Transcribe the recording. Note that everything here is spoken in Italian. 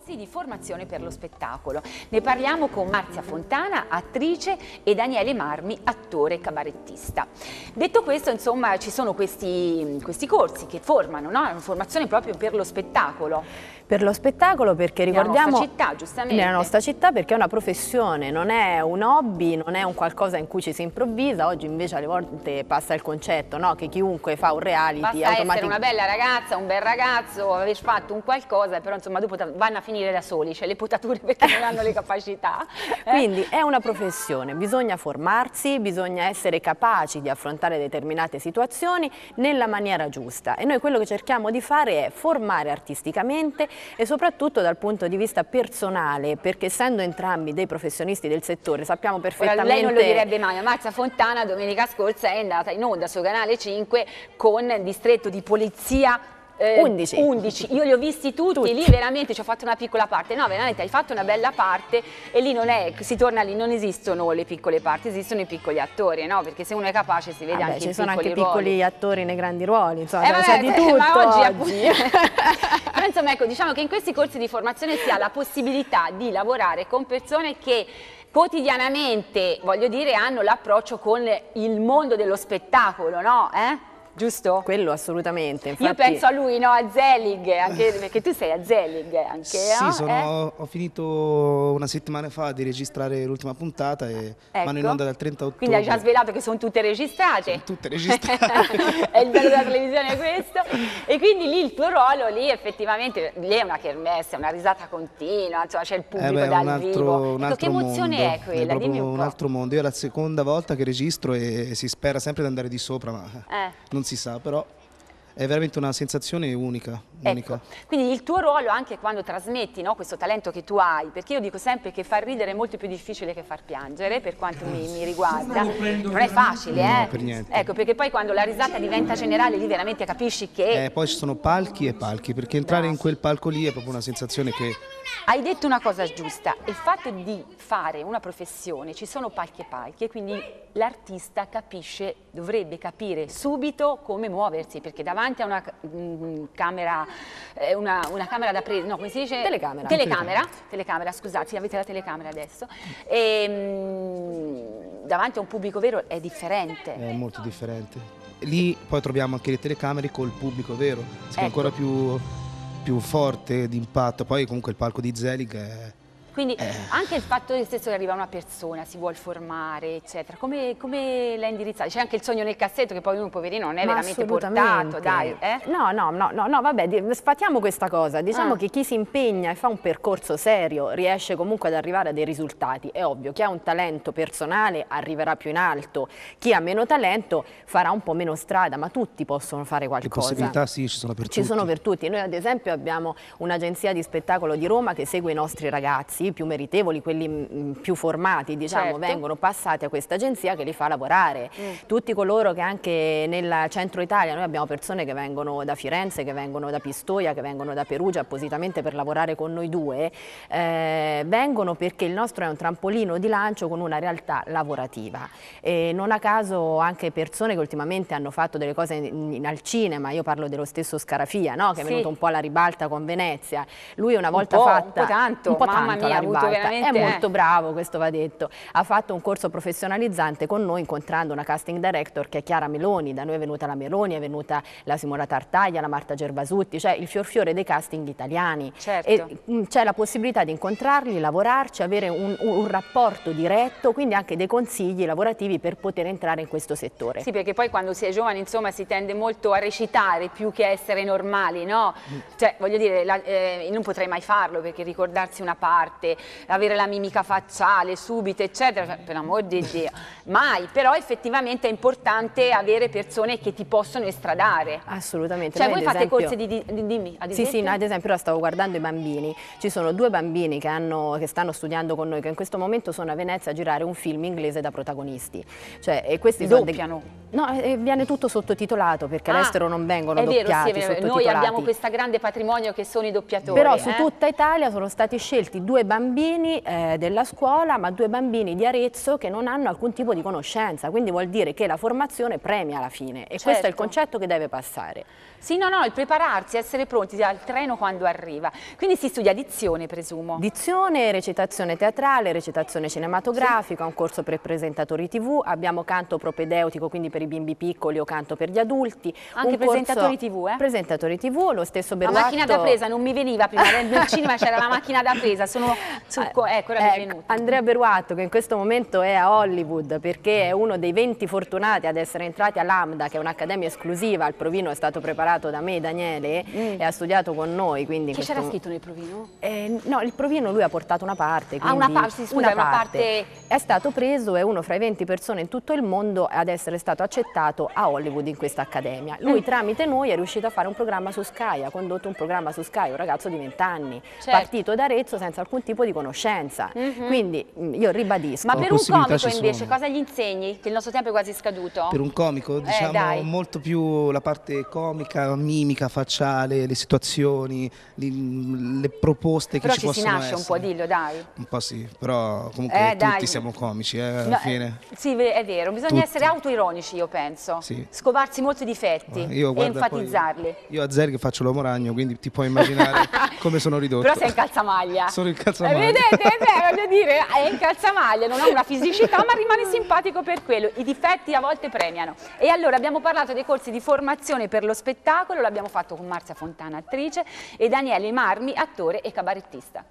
corsi di formazione per lo spettacolo. Ne parliamo con Marzia Fontana, attrice, e Daniele Marmi, attore e cabarettista. Detto questo, insomma, ci sono questi, questi corsi che formano, no? Una formazione proprio per lo spettacolo. Per lo spettacolo perché ricordiamo... Nella nostra città, giustamente. Nella nostra città perché è una professione, non è un hobby, non è un qualcosa in cui ci si improvvisa. Oggi invece alle volte passa il concetto no? che chiunque fa un reality Basta automaticamente... essere una bella ragazza, un bel ragazzo, aver fatto un qualcosa, però insomma dopo vanno a finire da soli, c'è le potature perché non hanno le capacità. Eh? Quindi è una professione, bisogna formarsi, bisogna essere capaci di affrontare determinate situazioni nella maniera giusta e noi quello che cerchiamo di fare è formare artisticamente e soprattutto dal punto di vista personale, perché essendo entrambi dei professionisti del settore sappiamo perfettamente... Ora, lei non lo direbbe mai, ma Marzia Fontana domenica scorsa è andata in onda su Canale 5 con distretto di polizia eh, 11. 11. Io li ho visti tutti, tutti, lì veramente ci ho fatto una piccola parte. No, veramente hai fatto una bella parte e lì non è, si torna lì, non esistono le piccole parti, esistono i piccoli attori, no? Perché se uno è capace si vede Vabbè, anche ci sono anche piccoli attori nei grandi ruoli, insomma, eh, c'è di tutto ma oggi. oggi. Però insomma, ecco, diciamo che in questi corsi di formazione si ha la possibilità di lavorare con persone che quotidianamente, voglio dire, hanno l'approccio con il mondo dello spettacolo, no? Eh? Giusto? Quello assolutamente. Infatti... Io penso a lui, no? a Zelig, anche, perché tu sei a Zelig anche, Sì, no? sono, eh? ho finito una settimana fa di registrare l'ultima puntata e ecco. vanno in onda dal 30 ottobre. Quindi hai già svelato che sono tutte registrate? Sono tutte registrate. è il bello della televisione questo. E quindi lì il tuo ruolo, lì effettivamente, lì è una kermesse, una risata continua, insomma c'è il pubblico eh beh, dal un altro, vivo. Ecco, che emozione mondo. è quella? È Dimmi un, un altro mondo. Io è la seconda volta che registro e si spera sempre di andare di sopra, ma eh. non si sa, però è veramente una sensazione unica. Ecco, quindi il tuo ruolo anche quando trasmetti no, questo talento che tu hai, perché io dico sempre che far ridere è molto più difficile che far piangere, per quanto mi, mi riguarda, non è facile, no, eh? per niente. Ecco, perché poi quando la risata diventa generale lì veramente capisci che... Eh, poi ci sono palchi e palchi, perché entrare Bravo. in quel palco lì è proprio una sensazione che... Hai detto una cosa giusta, il fatto di fare una professione, ci sono palchi e palchi e quindi l'artista capisce, dovrebbe capire subito come muoversi, perché davanti a una mh, camera una, una, camera da presa, no, come si dice? Telecamera. Telecamera, telecamera scusate, avete la telecamera adesso. E, mh, davanti a un pubblico vero è differente. È molto differente. Lì poi troviamo anche le telecamere col pubblico vero, che ecco. è ancora più, più forte d'impatto. Poi comunque il palco di Zelig è quindi eh. anche il fatto stesso che arriva una persona, si vuole formare, eccetera, come, come la indirizzate? C'è anche il sogno nel cassetto che poi uno poverino non è Ma veramente portato, dai. Eh? No, no, no, no, no, vabbè, sfatiamo questa cosa. Diciamo ah. che chi si impegna e fa un percorso serio riesce comunque ad arrivare a dei risultati. È ovvio, chi ha un talento personale arriverà più in alto, chi ha meno talento farà un po' meno strada, ma tutti possono fare qualcosa. Le possibilità sì, ci sono per ci tutti. Ci sono per tutti. Noi ad esempio abbiamo un'agenzia di spettacolo di Roma che segue i nostri ragazzi ragazzi più meritevoli, quelli mm, più formati, diciamo, certo. vengono passati a questa agenzia che li fa lavorare. Mm. Tutti coloro che anche nel centro Italia, noi abbiamo persone che vengono da Firenze, che vengono da Pistoia, che vengono da Perugia appositamente per lavorare con noi due, eh, vengono perché il nostro è un trampolino di lancio con una realtà lavorativa. E non a caso anche persone che ultimamente hanno fatto delle cose in, in, al cinema, io parlo dello stesso Scarafia, no? che è venuto un po' alla ribalta con Venezia. Lui una volta un fatta... Un po' tanto, un po tanto avuto veramente... È molto bravo, questo va detto. Ha fatto un corso professionalizzante con noi incontrando una casting director che è Chiara Meloni, da noi è venuta la Meloni, è venuta la Simona Tartaglia, la Marta Gervasutti, cioè il fior fiore dei casting italiani. Certo. Mm, c'è la possibilità di incontrarli, lavorarci, avere un, un, un, rapporto diretto, quindi anche dei consigli lavorativi per poter entrare in questo settore. Sì, perché poi quando si è giovani, insomma, si tende molto a recitare più che a essere normali, no? Mm. Cioè, voglio dire, la, eh, non potrei mai farlo perché ricordarsi una parte, avere la mimica facciale subito, eccetera, cioè, per l'amor di Dio, mai, però effettivamente è importante avere persone che ti possono estradare. Assolutamente. Cioè voi fate esempio, corsi di, di, di, dimmi, ad Sì, sì, no, ad esempio ora stavo guardando i bambini, ci sono due bambini che, hanno, che, stanno studiando con noi, che in questo momento sono a Venezia a girare un film inglese da protagonisti. Cioè, e questi doppiano? No, eh, viene tutto sottotitolato perché ah, all'estero non vengono è doppiati, vero, sì, Noi abbiamo questo grande patrimonio che sono i doppiatori. Però eh? su tutta Italia sono stati scelti due bambini eh, della scuola, ma due bambini di Arezzo che non hanno alcun tipo di conoscenza, quindi vuol dire che la formazione premia alla fine e certo. questo è il certo. concetto che deve passare. Sì, no, no, il prepararsi, essere pronti al treno quando arriva. Quindi si studia dizione, presumo. Dizione, recitazione teatrale, recitazione cinematografica, sì. un corso per presentatori tv, abbiamo canto propedeutico, quindi per i bimbi piccoli o canto per gli adulti. Anche presentatori tv, eh? Presentatori tv, lo stesso Beruatto. La macchina da presa non mi veniva prima, nel cinema c'era la macchina da presa, sono succo, eh, ecco, era. Andrea Beruatto che in questo momento è a Hollywood perché è uno dei 20 fortunati ad essere entrati a Lambda, che è un'accademia esclusiva, il provino è stato preparato da me, Daniele, mm. e ha studiato con noi. Quindi che c'era scritto nel provino? Eh, no, il provino lui ha portato una parte. Ah, una, par sì, scusa, una, una parte. parte. È stato preso, è uno fra i 20 persone in tutto il mondo ad essere stato accettato a Hollywood in questa accademia. Lui mm. tramite noi è riuscito a fare un programma su Sky, ha condotto un programma su Sky, un ragazzo di 20 anni, certo. partito da Arezzo senza alcun tipo di conoscenza. Mm -hmm. Quindi io ribadisco. Ma per un comico invece cosa gli insegni? Che il nostro tempo è quasi scaduto. Per un comico eh, diciamo eh, molto più la parte comica, mimica, facciale, le situazioni, le, le proposte però che ci possono essere. Però ci si nasce un po', dillo dai. Un po' sì, però comunque eh, tutti dai. siamo comici eh, alla no, fine. Eh, sì, è vero, bisogna tutti. essere autoironici io penso, sì. scovarsi molti difetti io, guarda, e enfatizzarli. io a Zeri che faccio l'uomo ragno, quindi ti puoi immaginare come sono ridotto. Però sei in calzamaglia. Sono in calzamaglia. Eh, vedete, beh, voglio dire, è in calzamaglia, non ha una fisicità ma rimane simpatico per quello. I difetti a volte premiano. E allora abbiamo parlato dei corsi di formazione per lo spettacolo, l'abbiamo fatto con Marzia Fontana, attrice, e Daniele Marmi, attore e cabarettista.